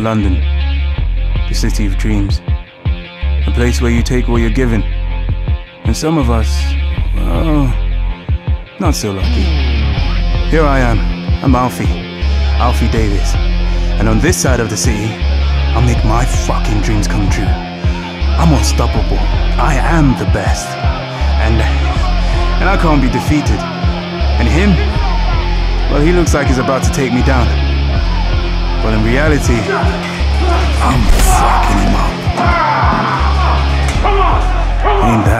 London, the city of dreams. A place where you take what you're given. And some of us, well, not so lucky. Here I am. I'm Alfie. Alfie Davids. And on this side of the city, I'll make my fucking dreams come true. I'm unstoppable. I am the best. And and I can't be defeated. And him? Well, he looks like he's about to take me down. But in reality, I'm fucking him up. Ain't that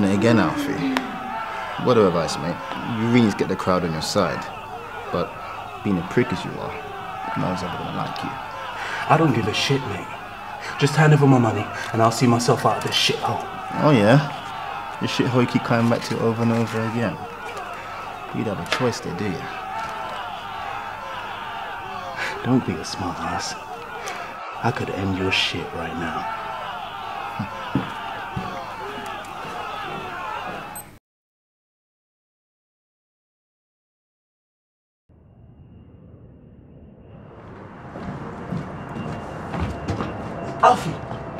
done it again, Alfie. What of advice, mate? You really get the crowd on your side. But being a prick as you are, no one's ever gonna like you. I don't give a shit, mate. Just hand over my money and I'll see myself out of this shithole. Oh, yeah? The shithole you keep coming back to over and over again. You'd have a choice there, do you? Don't be a smart ass. I could end your shit right now. Alfie,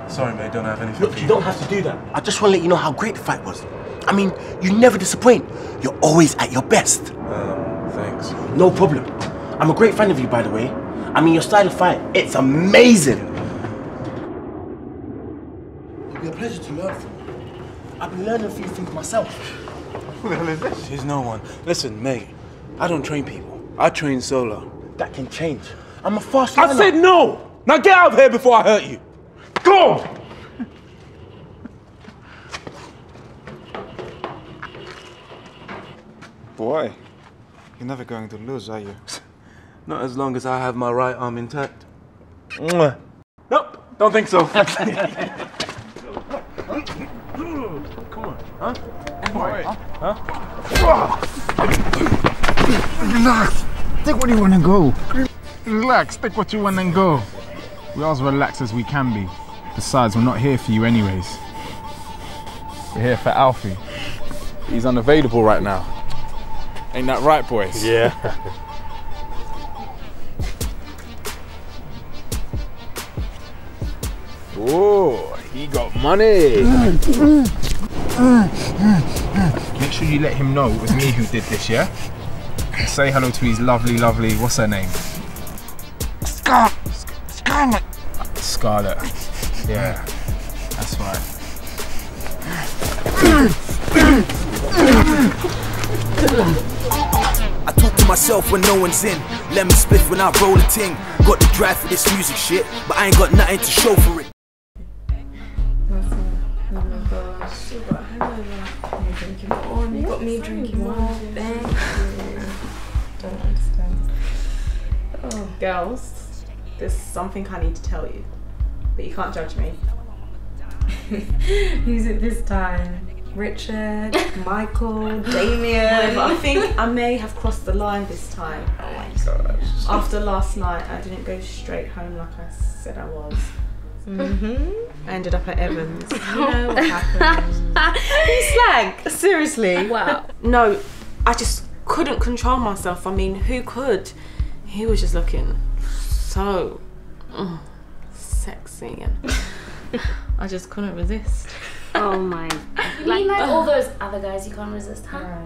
Sorry, mate, don't have anything. look, you don't have to do that. I just want to let you know how great the fight was. I mean, you never disappoint. You're always at your best. Um, thanks. No problem. I'm a great fan of you, by the way. I mean, your style of fight, it's amazing. It'll be a pleasure to learn from you. I've been learning a few things myself. Who the hell is this? There's no one. Listen, mate, I don't train people. I train solo. That can change. I'm a fast I said no! Now get out of here before I hurt you. Go! Boy, you're never going to lose, are you? Not as long as I have my right arm intact. Nope, don't think so. Come on, huh? Relax. Take what you want and go. Relax. Take what you want and go. We're as relaxed as we can be. Besides, we're not here for you anyways. We're here for Alfie. He's unavailable right now. Ain't that right, boys? Yeah. Oh, he got money. Make sure you let him know it was me who did this, yeah? Say hello to his lovely, lovely, what's her name? Scar Scarlette. Scarlette. Yeah, that's right. Myself when no one's in. Let me spliff when I roll a ting. Got the drive for this music shit, but I ain't got nothing to show for it. You got me drinking one. Thank you. Don't understand. Oh. Girls, there's something I need to tell you, but you can't judge me. Who's it this time? Richard, Michael, Damien. I think I may have crossed the line this time. Oh my gosh. After last night, I didn't go straight home like I said I was. I ended up at Evans. You know what happened? Slag. Seriously. Wow. No, I just couldn't control myself. I mean, who could? He was just looking so mm, sexy, and I just couldn't resist. Oh my. You mean like all those other guys you can't resist, huh?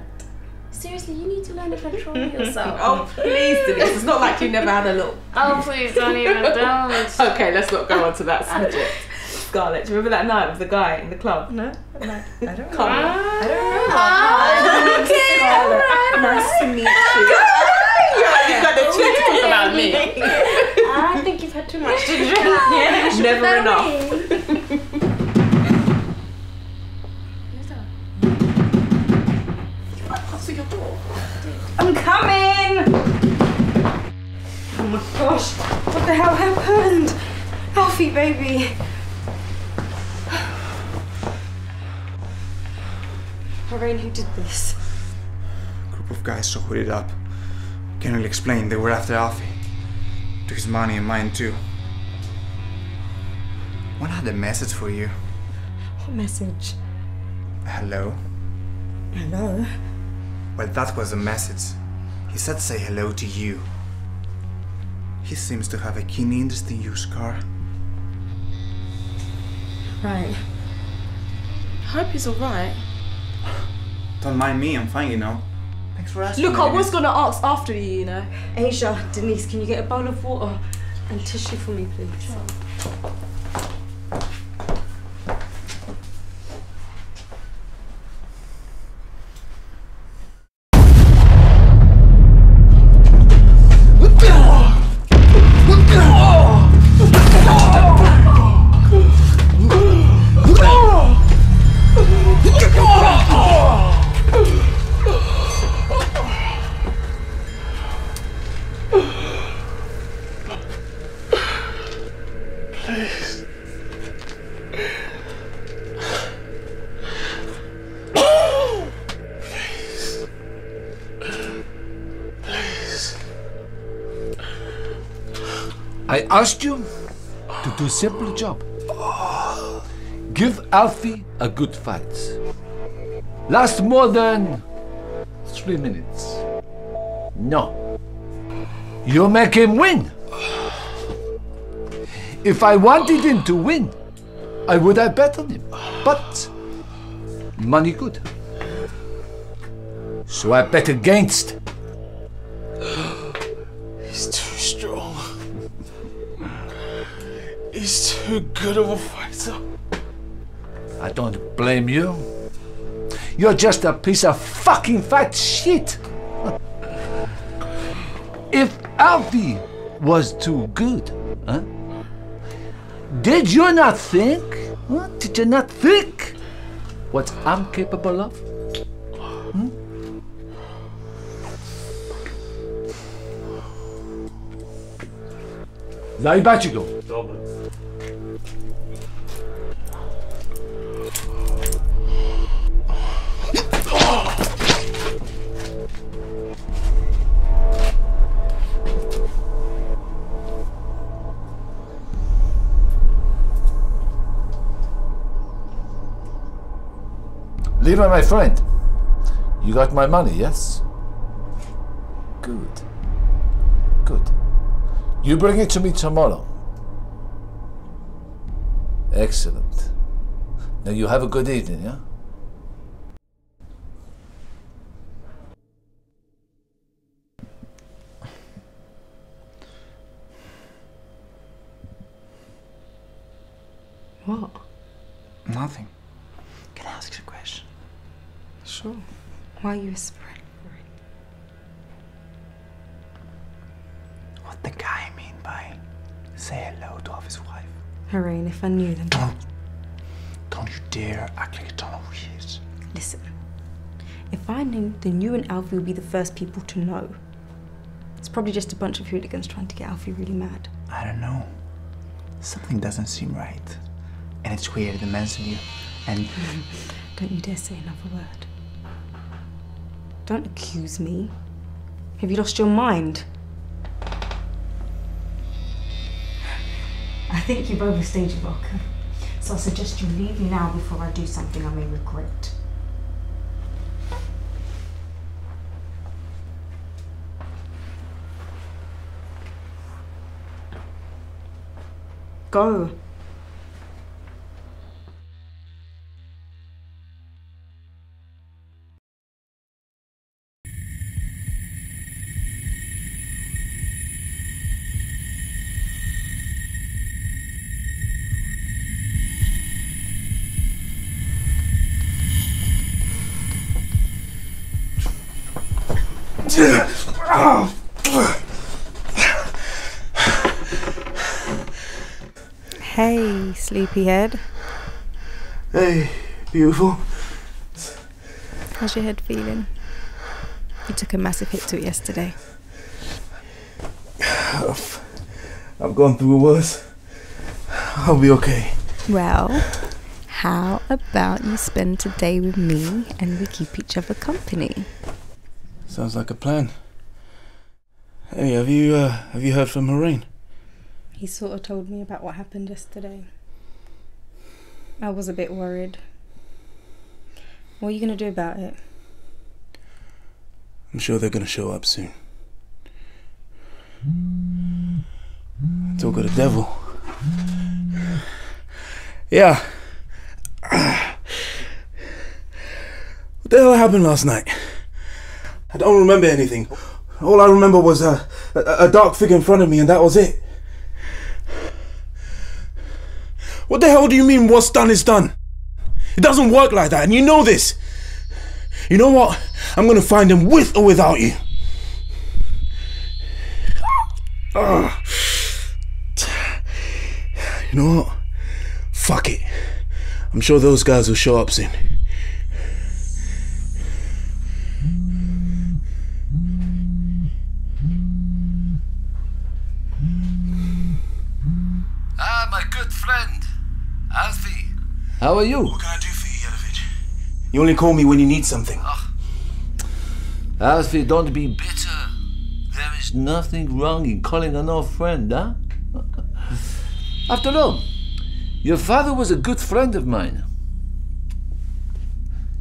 Seriously, you need to learn to control yourself. Oh, please, Denise. It's not like you never had a little. Oh, please don't even don't. Okay, let's not go on to that subject. Scarlette, do you remember that night with the guy in the club? No, I don't Come on. I don't know. Oh, okay, alright. Nice to meet you. You got the cheek to talk about me. I think you've had too much to drink. Yeah, you should Never put that enough. away. I'm coming. Oh my gosh! What the hell happened? Alfie, baby. Lorraine, who did this? group of guys so hooded up. Can't really explain. They were after Alfie. Took his money and mine too. One had a message for you. What message? Hello. Hello. Well, that was the message. He said say hello to you. He seems to have a keen interest in you, Scar. Right. Hope he's alright. Don't mind me, I'm fine, you know. Thanks for asking. Look, I was gonna ask after you, you know. Asia, Denise, can you get a bowl of water and tissue for me, please? I asked you to do a simple job. Give Alfie a good fight. Last more than three minutes. No. You make him win. If I wanted him to win, I would have bet on him. But money good. So I bet against. Good of a fighter. I don't blame you. You're just a piece of fucking fat shit. if Alfie was too good, huh? Did you not think? Huh? Did you not think what I'm capable of? Hmm? Zajbacie Dobra. Leroy, my friend, you got my money, yes? Good. Good. You bring it to me tomorrow. Excellent. Now you have a good evening, yeah? What? Nothing. Can I ask you a question? Sure. Why are you whispering? What the guy mean by say hello to Alfie's wife? Lorraine, if I knew them. Don't. Don't you dare act like you don't know who he is. Listen. If I knew, then you and Alfie will be the first people to know. It's probably just a bunch of hooligans trying to get Alfie really mad. I don't know. Something doesn't seem right. And it's weird to mention you. And Don't you dare say another word. Don't accuse me. Have you lost your mind? I think think you've overstayed your welcome. So I suggest you leave me now before I do something I may regret. Go. Hey, sleepyhead. Hey, beautiful. How's your head feeling? You took a massive hit to it yesterday. I've, I've gone through worse. I'll be okay. Well, how about you spend today with me and we keep each other company? Sounds like a plan. Hey, have you uh, have you heard from Lorraine? He sort of told me about what happened yesterday. I was a bit worried. What are you going to do about it? I'm sure they're gonna show up soon. Talk of the devil. Yeah. What the hell happened last night? I don't remember anything. All I remember was a, a, a dark figure in front of me, and that was it. What the hell do you mean what's done is done? It doesn't work like that, and you know this. You know what? I'm gonna find him with or without you. Ugh. You know what? Fuck it. I'm sure those guys will show up soon. Ah, my good friend, Alfie. How are you? What can I do for you, Jelivic? You only call me when you need something. Ah. Alfie, don't be bitter. There is nothing wrong in calling an old friend, huh? After all, your father was a good friend of mine.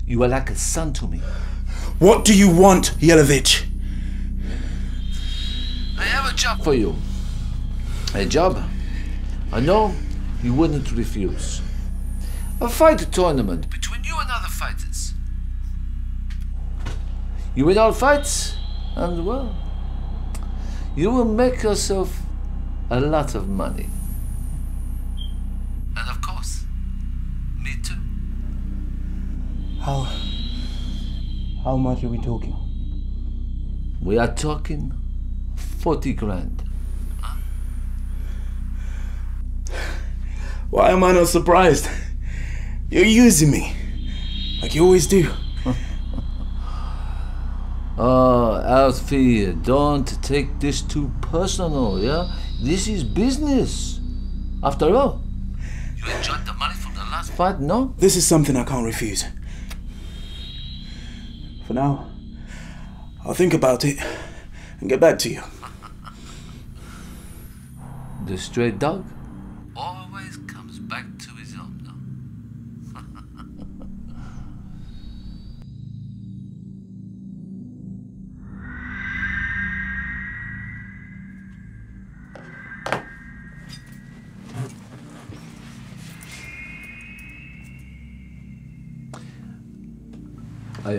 You are like a son to me. What do you want, Jelivic? I have a job for you. A job I know you wouldn't refuse. A fight tournament between you and other fighters. You win all fights, and well, you will make yourself a lot of money. And of course, me too. How. How much are we talking? We are talking 40 grand. Why am I not surprised? You're using me. Like you always do. Oh, Alfie, don't take this too personal, yeah? This is business. After all, you enjoyed the money from the last fight, no? This is something I can't refuse. For now, I'll think about it and get back to you. The stray dog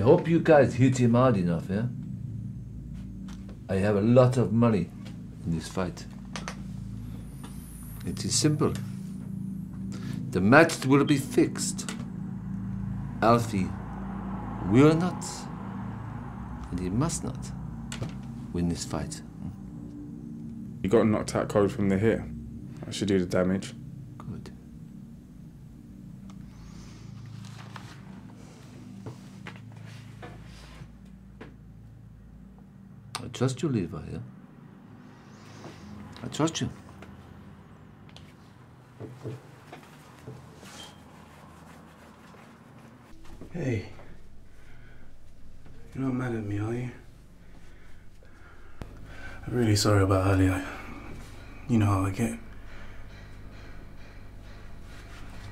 hope you guys hit him hard enough, yeah? I have a lot of money in this fight. It is simple. The match will be fixed. Alfie will not, and he must not, win this fight. You got knocked out code from the hit. I should do the damage. Good. I trust you, Levi, yeah? I trust you. Hey. You're not mad at me, are you? I'm really sorry about earlier. You know how I get.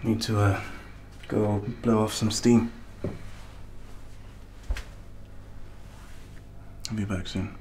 Need to uh, go blow off some steam. I'll be back soon.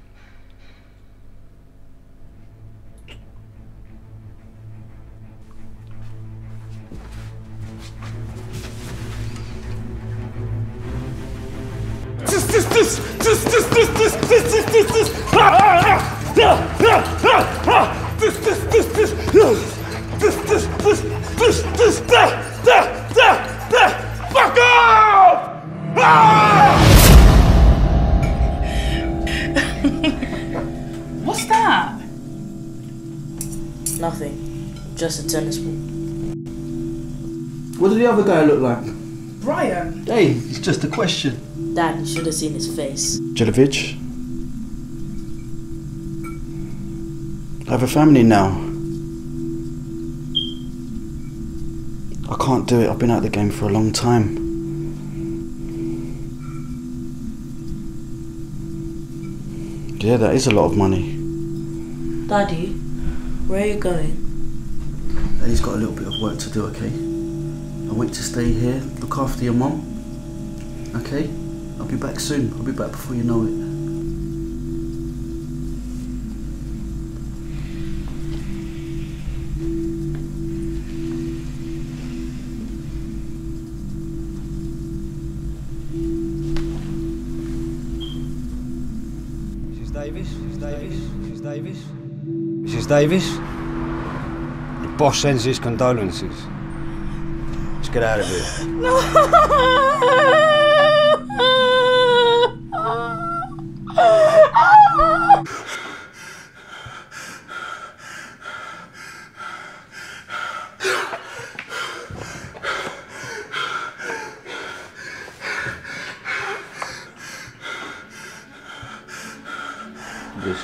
Question. Dad, you should have seen his face. Jelivic. I have a family now. I can't do it. I've been out of the game for a long time. Yeah, that is a lot of money. Daddy, where are you going? He's got a little bit of work to do, okay? I want you to stay here, look after your mum. Okay? I'll be back soon. I'll be back before you know it. Mrs. Davids, Mrs. Davids, Mrs. Davids. Mrs. Davids, the boss sends his condolences. Let's get out of here. The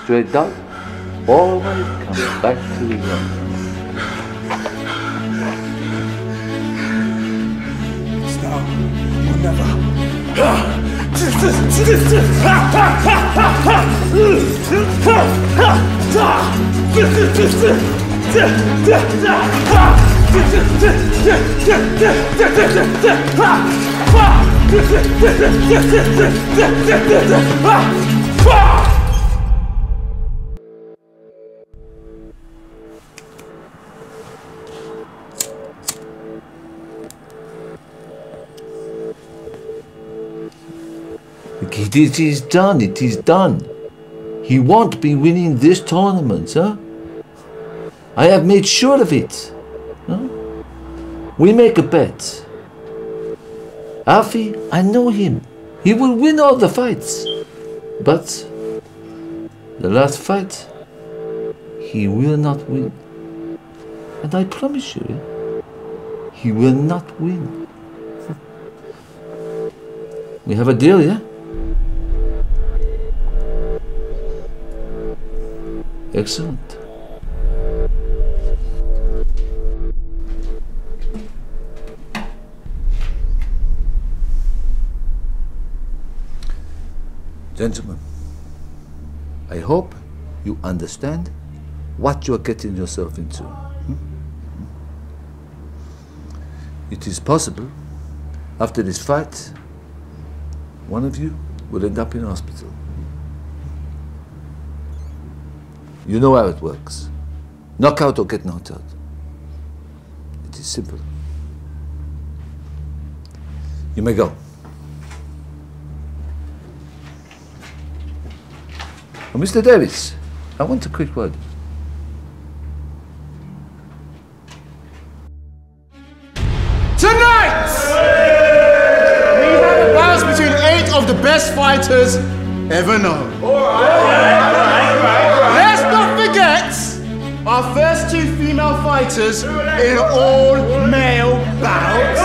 straight dog always comes back to the ground. It is, done, it is done. He won't be winning this tournament, huh? I have made sure of it. huh? We make a bet. Alfie, I know him. He will win all the fights. But the last fight, he will not win. And I promise you, he will not win. We have a deal, yeah? Excellent. Gentlemen, I hope you understand what you are getting yourself into. hmm? It is possible, after this fight, one of you will end up in hospital. You know how it works. Knockout or get knocked out. It is simple. You may go. Oh, Mr. Davids, I want a quick word. Tonight, we have a bout between eight of the best fighters ever known. In all male bouts.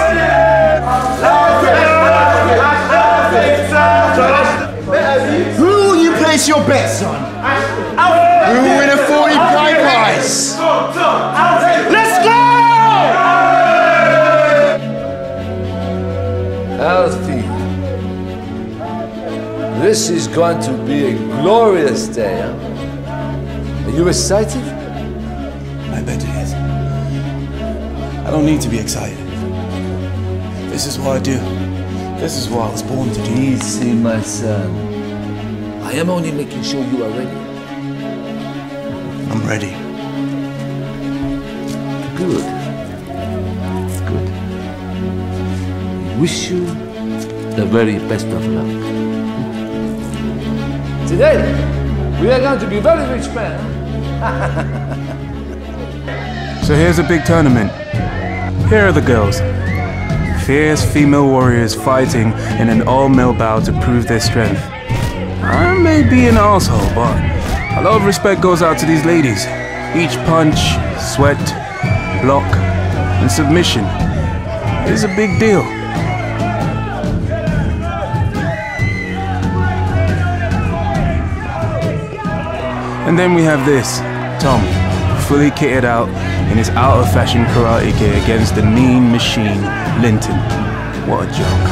Who will you place your bets on? Who will win a 40 prize? Let's go! Alfie, this is going to be a glorious day. Are you excited? I bet it is. I don't need to be excited. This is what I do. This is what I was born to do. Easy, my son. I am only making sure you are ready. I'm ready. Good. Good. Wish you the very best of luck. Today, we are going to be very rich men. So here's a big tournament. Here are the girls. Fierce female warriors fighting in an all-male bout to prove their strength. I may be an asshole, but a lot of respect goes out to these ladies. Each punch, sweat, block, and submission is a big deal. And then we have this, Tom, fully kitted out in his out-of-fashion karate gear against the mean machine, Linton. What a joke.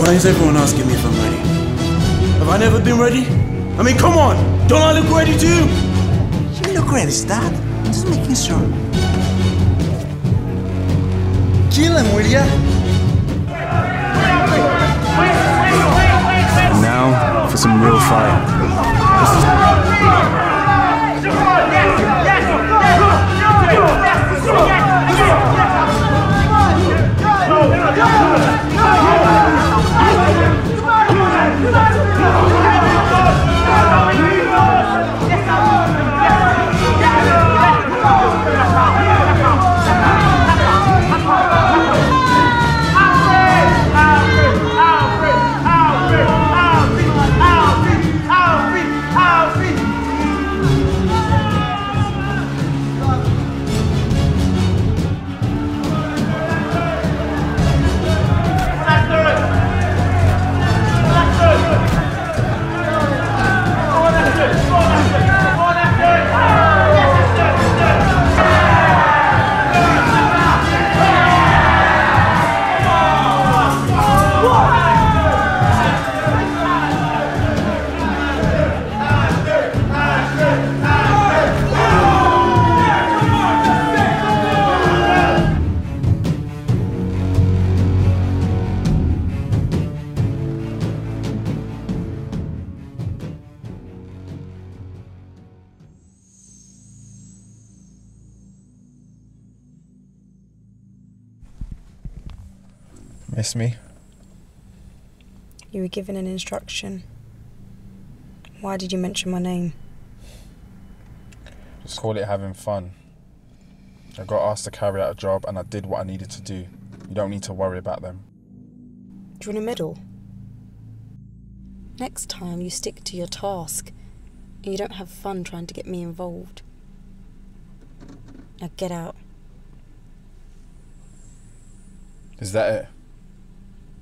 Why is everyone asking me if I'm ready? Have I never been ready? I mean, come on! Don't I look ready too? You look ready, Dad. Just making sure. Kill him, will ya? For some real fire. Miss me? You were given an instruction. Why did you mention my name? Just call it having fun. I got asked to carry out a job and I did what I needed to do. You don't need to worry about them. Do you want a medal? Next time you stick to your task and you don't have fun trying to get me involved. Now get out. Is that it?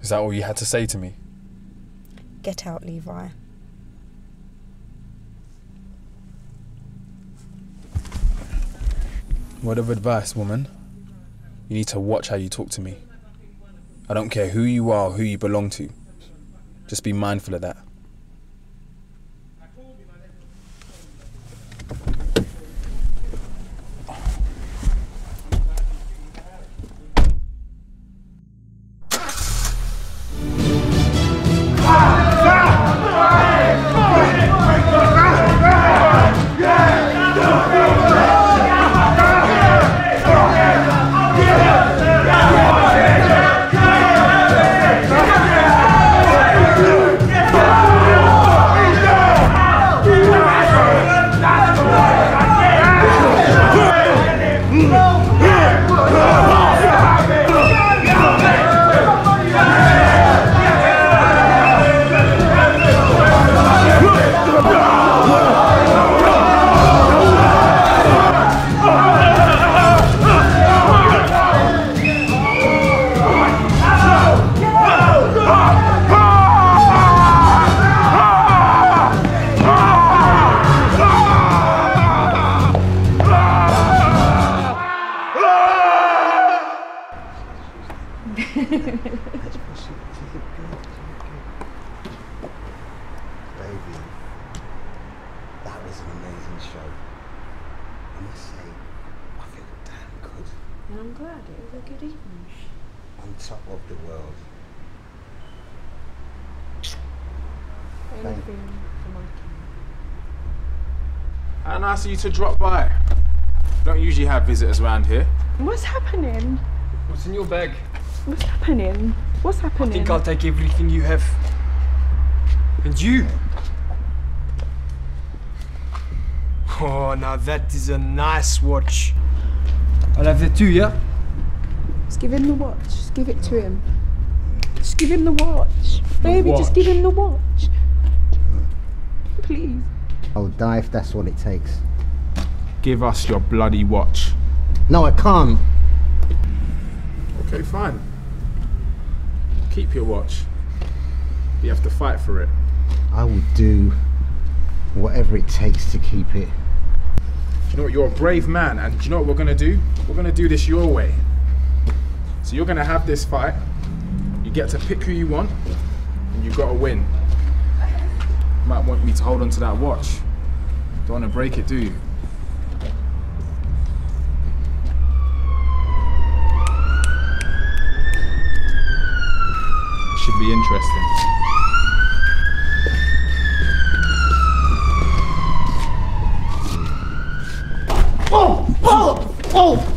Is that all you had to say to me? Get out, Levi. Word of advice, woman. You need to watch how you talk to me. I don't care who you are, who you belong to. Just be mindful of that. Have visitors around here. What's happening? What's in your bag? What's happening? What's happening? I think I'll take everything you have. And you? Oh, now that is a nice watch. I'll have that too, yeah? Just give him the watch. Just give it to him. Just give him the watch. Baby, just give him the watch. Please. I'll die if that's what it takes. Give us your bloody watch. No, I can't. Okay, fine. Keep your watch. You have to fight for it. I will do whatever it takes to keep it. You know what? You're a brave man, and you know what we're gonna do? We're gonna do this your way. So you're gonna have this fight. You get to pick who you want, and you've gotta win. You might want me to hold on to that watch. Don't wanna break it, do you? Be interesting. Oh! Oh! Oh!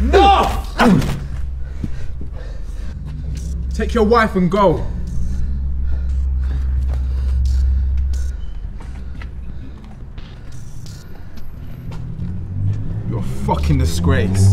Enough! Take your wife and go. You're a fucking disgrace.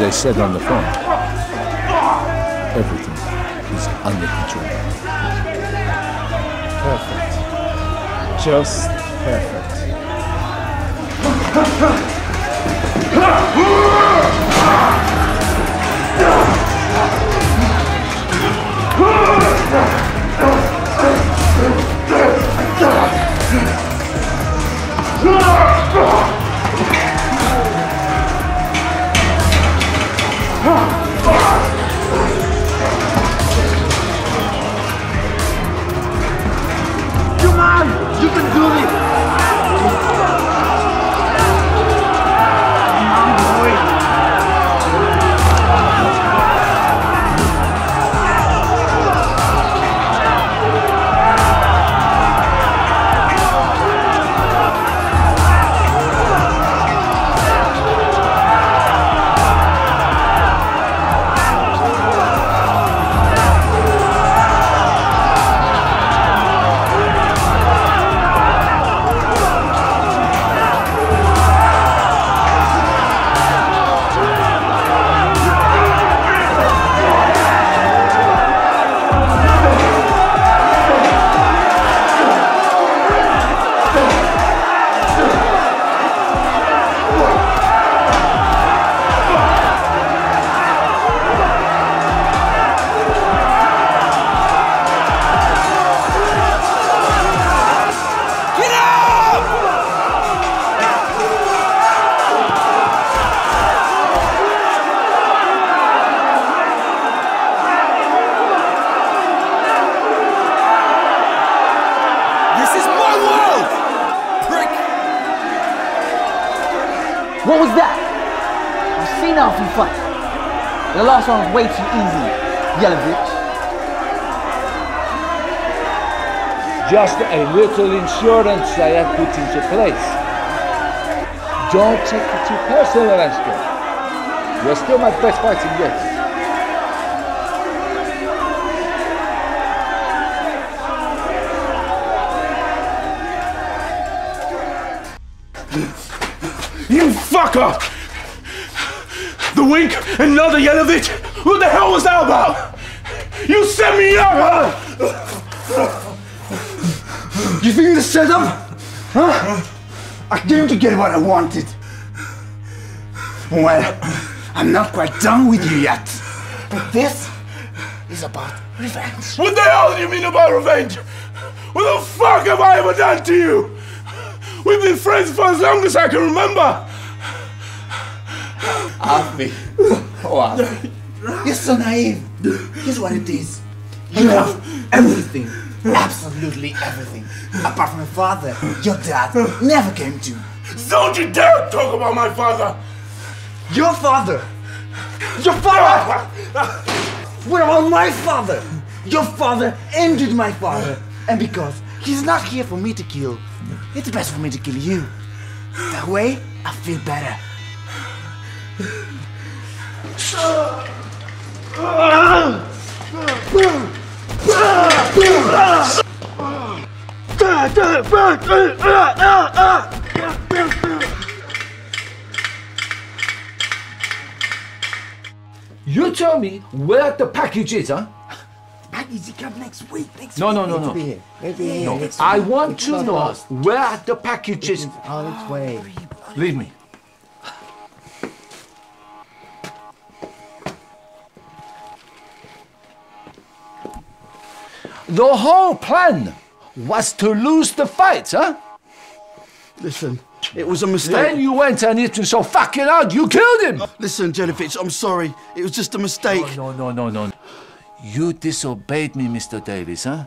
As I said on the phone. everything is under control. Perfect. Just perfect. The last one was way too easy, Jelivic. Just a little insurance I have put into place. Don't take it too personal, Ansgar. You're still my best fighting yet. You fucker! Wink and now the Jelivic? What the hell was that about? You set me up! Huh? You think this setup? Huh? I came to get what I wanted. Well, I'm not quite done with you yet. But this is about revenge. What the hell do you mean about revenge? What the fuck have I ever done to you? We've been friends for as long as I can remember. Alfie. Oh, Alfie. You're so naive. Here's what it is. You have everything. Absolutely everything. Apart from your father, your dad never came to. Don't you dare talk about my father! Your father! Your father! What about my father? Your father ended my father. And because he's not here for me to kill, it's best for me to kill you. That way, I feel better. You tell me where the package is, huh? Package come next week. Next No, week. no, no, no. be here. It'll be here No, I want to know where the package is. its way. Leave me. The whole plan was to lose the fight, huh? Listen, it was a mistake. Then you went and hit him so fucking hard, you killed him! Listen, Jelivic, I'm sorry. It was just a mistake. No, no, no, no. no. You disobeyed me, Mr. Davids, huh?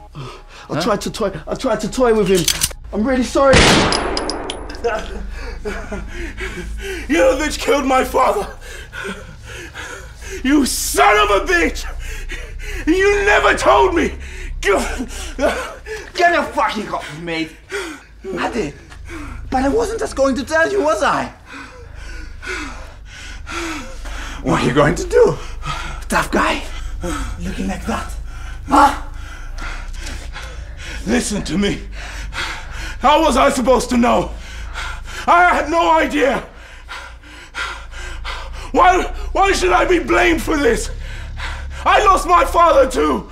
I tried to toy. I tried to toy with him. I'm really sorry. Jelivic killed my father! You son of a bitch! You never told me! Get your fucking off, mate. I did. But I wasn't just going to tell you, was I? What are you going to do? Tough guy? Looking like that? Huh? Listen to me. How was I supposed to know? I had no idea. Why, why should I be blamed for this? I lost my father too.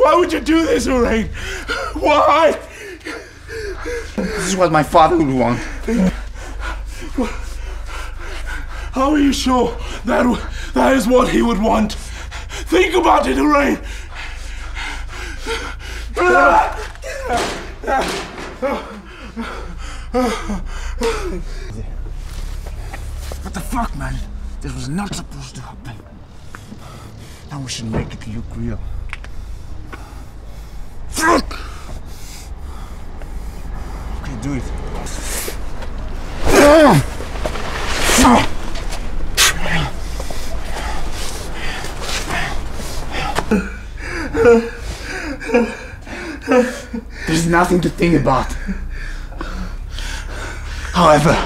Why would you do this, Lorraine? Why? This is what my father would want. How are you sure that that is what he would want? Think about it, Lorraine. What the fuck, man? This was not supposed to happen. Now we should make it look real. Fuck! Okay, do it. There's nothing to think about. However,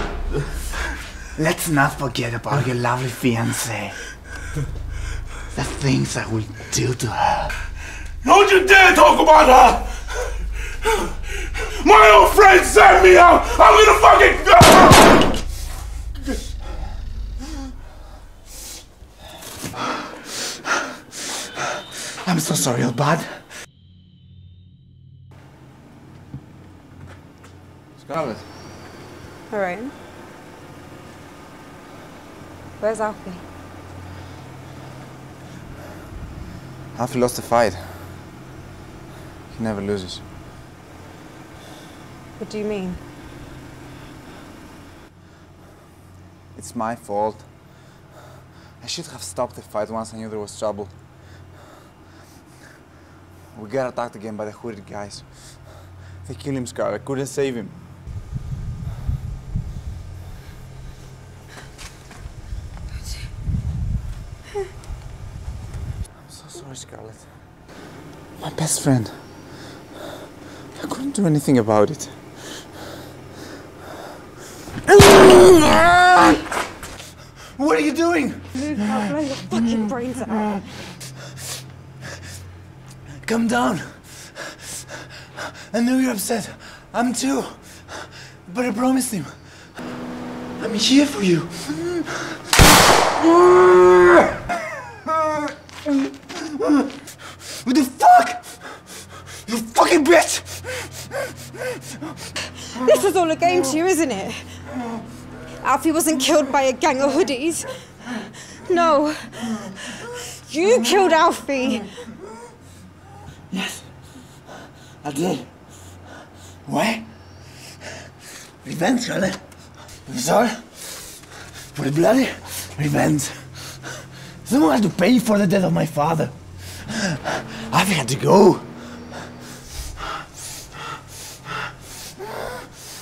let's not forget about your lovely fiancée. The things I will do to her. Don't you dare talk about her! My old friend sent me out! I'm gonna fucking go! I'm so sorry, old bud. Scarlette. Alright. Where's Alfie? Alfie lost the fight. He never loses. What do you mean? It's my fault. I should have stopped the fight once I knew there was trouble. We got attacked again by the hooded guys. They killed him, Scar. I couldn't save him. I'm so sorry, Scarlette. My best friend. I couldn't do anything about it. What are you doing? Luke, I'll blow your fucking brains out. Come down. I know you're upset. I'm too. But I promised him. I'm here for you. Mm. What the fuck? You fucking bitch! This was all a game to you, isn't it? Alfie wasn't killed by a gang of hoodies. No. You killed Alfie. Yes. I did. Why? Revenge, Scarlette. That's all. For the bloody revenge. Someone had to pay for the death of my father. I had to go.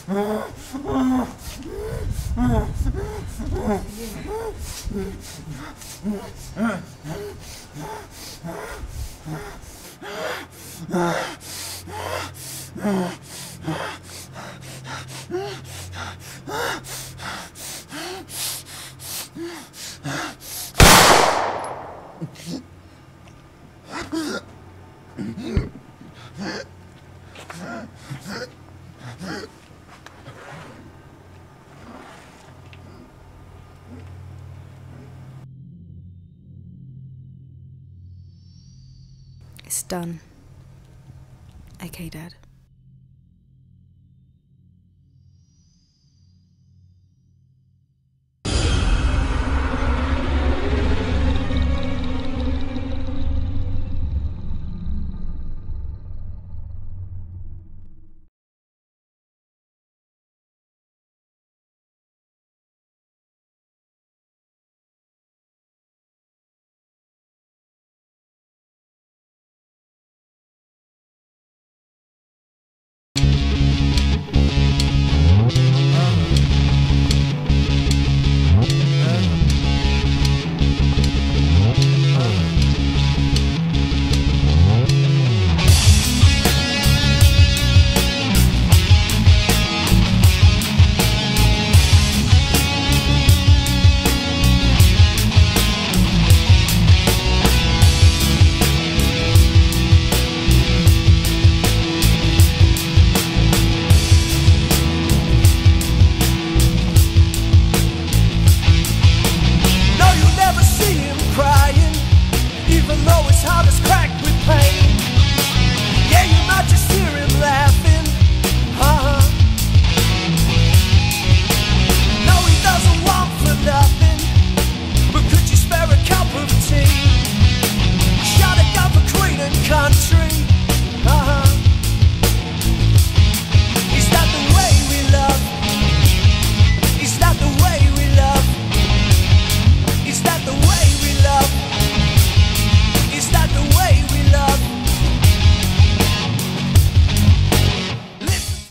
It's done. Okay, Dad.